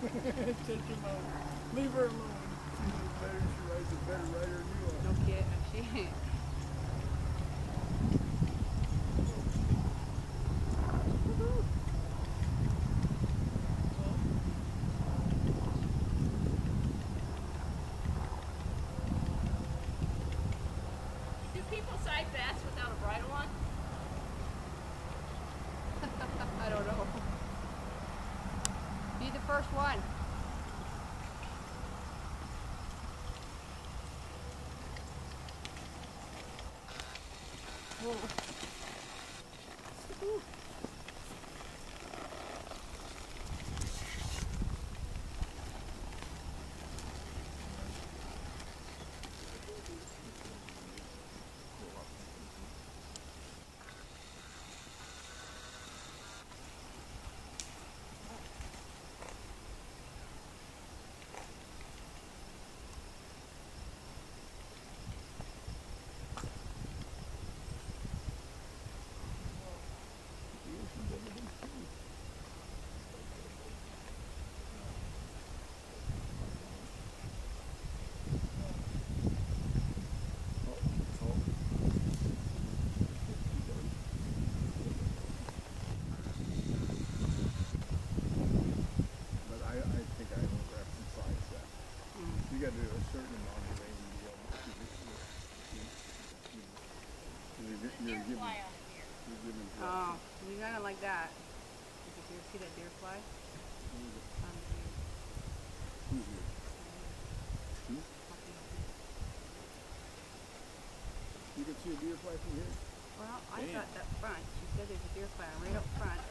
Take him out. Leave her alone. Better. She rides a better rider than you are. Do people side fast without a bridle on? I don't know. Be the first one. But I, I think I overemphasize that. You got to do a certain amount of rein to be able to do. You're, you're, you're giving, you're giving. Oh, you got it like that. Did you see that deer fly? Um, Who's here? Who? You can see a deer fly from here? Well, I Damn. thought that front, she said there's a deer fly right up front.